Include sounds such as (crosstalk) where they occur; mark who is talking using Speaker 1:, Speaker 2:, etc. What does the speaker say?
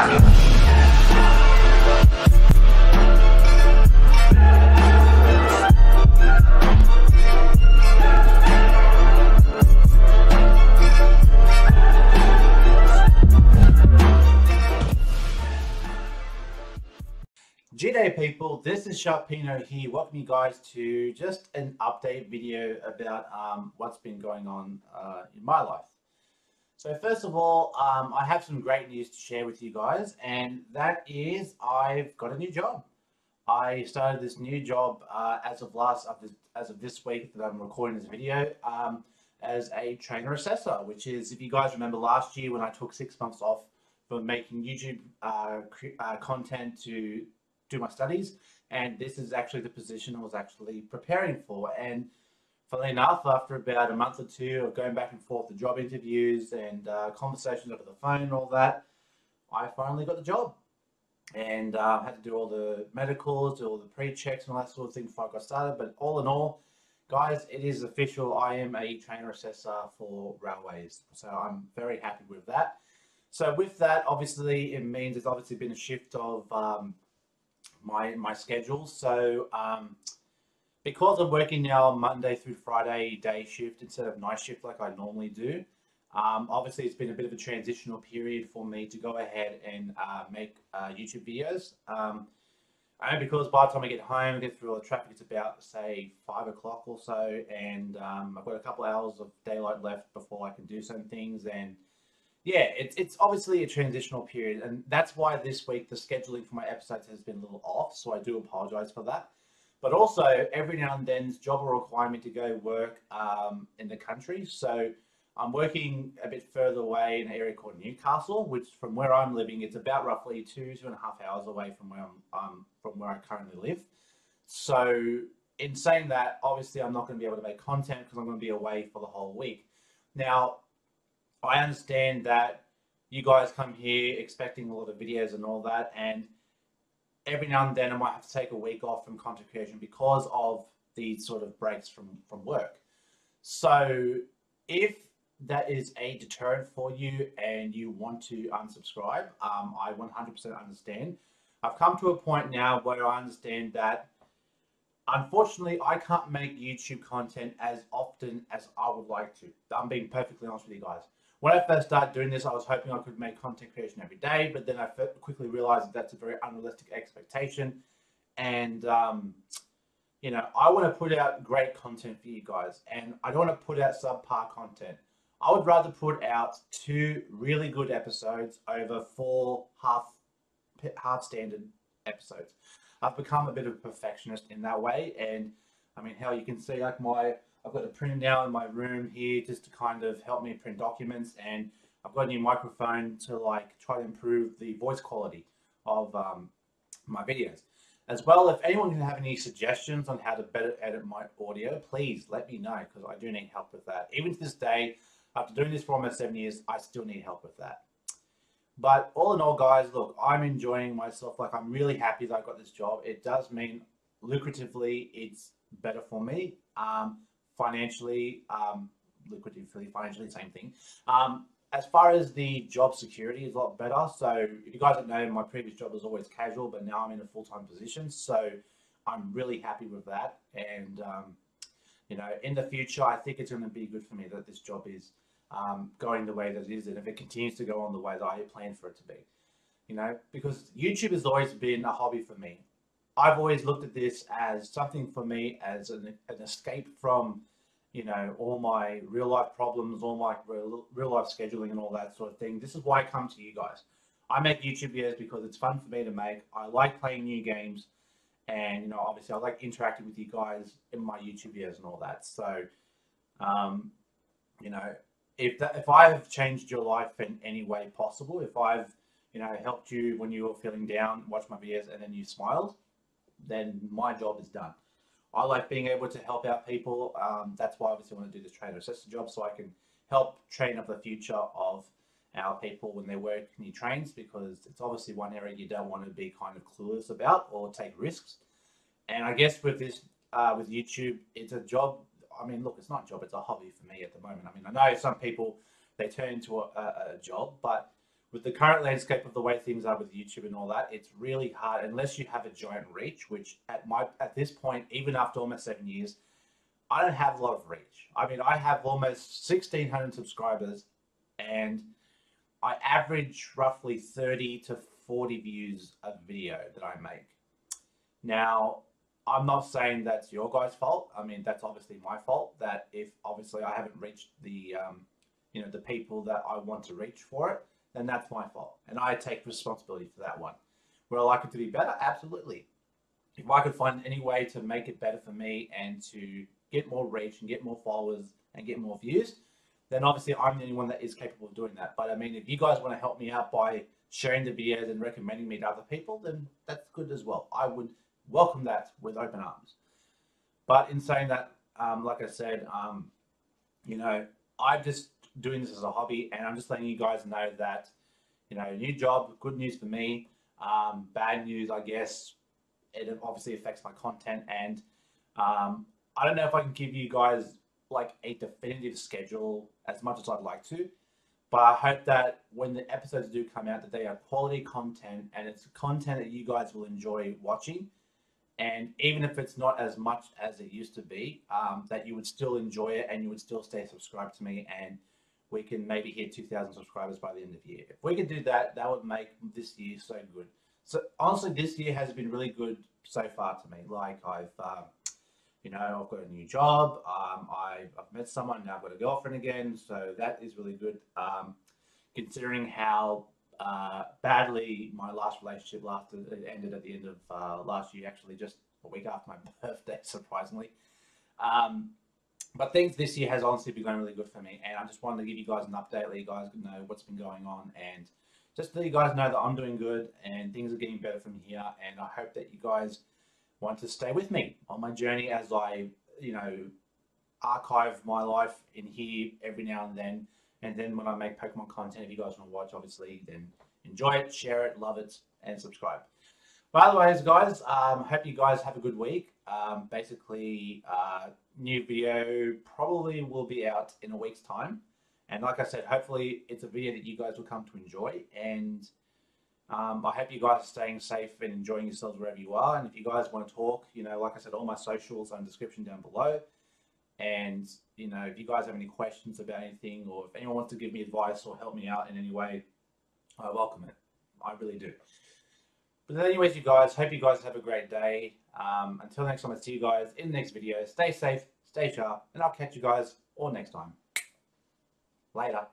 Speaker 1: G'day people, this is Sharpino here. Welcome you guys to just an update video about um, what's been going on uh, in my life. So first of all, um, I have some great news to share with you guys, and that is I've got a new job. I started this new job uh, as of last as of this week that I'm recording this video um, as a trainer assessor, which is if you guys remember last year when I took six months off from making YouTube uh, uh content to do my studies. And this is actually the position I was actually preparing for. And funnily enough, after about a month or two of going back and forth to job interviews and uh, conversations over the phone and all that, I finally got the job. And uh, had to do all the medicals, do all the pre-checks and all that sort of thing before I got started. But all in all, guys, it is official. I am a trainer assessor for railways. So I'm very happy with that. So with that, obviously, it means there's obviously been a shift of um, my my schedule. So um, because I'm working now Monday through Friday day shift instead of night shift like I normally do, um, obviously it's been a bit of a transitional period for me to go ahead and uh, make uh, YouTube videos. Um, and because by the time I get home, get through all the traffic, it's about say five o'clock or so, and um, I've got a couple hours of daylight left before I can do some things and yeah, it's it's obviously a transitional period, and that's why this week the scheduling for my episodes has been a little off. So I do apologize for that. But also, every now and then, job will require me to go work um, in the country. So I'm working a bit further away in an area called Newcastle, which from where I'm living, it's about roughly two two and a half hours away from where I'm um, from where I currently live. So in saying that, obviously, I'm not going to be able to make content because I'm going to be away for the whole week. Now, I understand that you guys come here expecting a lot of videos and all that, and every now and then I might have to take a week off from content creation because of these sort of breaks from from work. So if that is a deterrent for you and you want to unsubscribe, um, I 100% understand. I've come to a point now where I understand that unfortunately I can't make YouTube content as often as I would like to. I'm being perfectly honest with you guys when I first started doing this, I was hoping I could make content creation every day, but then I quickly realized that that's a very unrealistic expectation. And, um, you know, I want to put out great content for you guys, and I don't want to put out subpar content. I would rather put out two really good episodes over four half half standard episodes. I've become a bit of a perfectionist in that way, and I mean, how you can see like my I've got a printer now in my room here just to kind of help me print documents and I've got a new microphone to like try to improve the voice quality of um, my videos. As well, if anyone can have any suggestions on how to better edit my audio, please let me know because I do need help with that. Even to this day, after doing this for almost seven years, I still need help with that. But all in all, guys, look, I'm enjoying myself. Like, I'm really happy that I got this job. It does mean lucratively, it's better for me. Um, financially, um, liquidatively, financially, same thing. Um, as far as the job security is a lot better. So if you guys don't know, my previous job was always casual, but now I'm in a full-time position. So I'm really happy with that. And, um, you know, in the future, I think it's going to be good for me that this job is um, going the way that it is. And if it continues to go on the way that I plan for it to be, you know, because YouTube has always been a hobby for me. I've always looked at this as something for me as an, an escape from you know, all my real life problems, all my real, real life scheduling and all that sort of thing. This is why I come to you guys. I make YouTube videos because it's fun for me to make. I like playing new games and, you know, obviously I like interacting with you guys in my YouTube videos and all that. So, um, you know, if that, if I have changed your life in any way possible, if I've, you know, helped you when you were feeling down, watch my videos and then you smiled, then my job is done. I like being able to help out people. Um, that's why I obviously want to do this trainer assistant job so I can help train up the future of our people when they work new trains because it's obviously one area you don't want to be kind of clueless about or take risks. And I guess with this, uh, with YouTube, it's a job. I mean, look, it's not a job, it's a hobby for me at the moment. I mean, I know some people, they turn into a, a job, but with the current landscape of the way things are with YouTube and all that, it's really hard unless you have a giant reach. Which at my at this point, even after almost seven years, I don't have a lot of reach. I mean, I have almost sixteen hundred subscribers, and I average roughly thirty to forty views a video that I make. Now, I'm not saying that's your guys' fault. I mean, that's obviously my fault. That if obviously I haven't reached the um, you know the people that I want to reach for it then that's my fault. And I take responsibility for that one. Would I like it to be better? Absolutely. If I could find any way to make it better for me and to get more reach and get more followers and get more views, then obviously I'm the only one that is capable of doing that. But I mean, if you guys want to help me out by sharing the videos and recommending me to other people, then that's good as well. I would welcome that with open arms. But in saying that, um, like I said, um, you know, I just doing this as a hobby, and I'm just letting you guys know that, you know, new job, good news for me. Um, bad news, I guess, it obviously affects my content, and um, I don't know if I can give you guys like a definitive schedule as much as I'd like to, but I hope that when the episodes do come out, that they are quality content and it's content that you guys will enjoy watching. And even if it's not as much as it used to be, um, that you would still enjoy it and you would still stay subscribed to me and we can maybe hit 2,000 subscribers by the end of the year. If we could do that, that would make this year so good. So honestly, this year has been really good so far to me. Like I've, um, you know, I've got a new job. Um, I, have met someone now. I've got a girlfriend again, so that is really good. Um, considering how uh, badly my last relationship lasted, it ended at the end of uh, last year. Actually, just a week after my (laughs) birthday, surprisingly. Um, but things this year has honestly been going really good for me, and I just wanted to give you guys an update, let you guys know what's been going on, and just let you guys know that I'm doing good and things are getting better from here. And I hope that you guys want to stay with me on my journey as I, you know, archive my life in here every now and then. And then when I make Pokemon content, if you guys want to watch, obviously, then enjoy it, share it, love it, and subscribe. By the way, guys, um, hope you guys have a good week. Um, basically, uh, new video probably will be out in a week's time. And like I said, hopefully it's a video that you guys will come to enjoy. And um, I hope you guys are staying safe and enjoying yourselves wherever you are. And if you guys want to talk, you know, like I said, all my socials are in the description down below. And, you know, if you guys have any questions about anything or if anyone wants to give me advice or help me out in any way, I welcome it. I really do. But anyways, you guys, hope you guys have a great day. Um, until next time, I'll see you guys in the next video. Stay safe, stay sharp, and I'll catch you guys all next time. Later.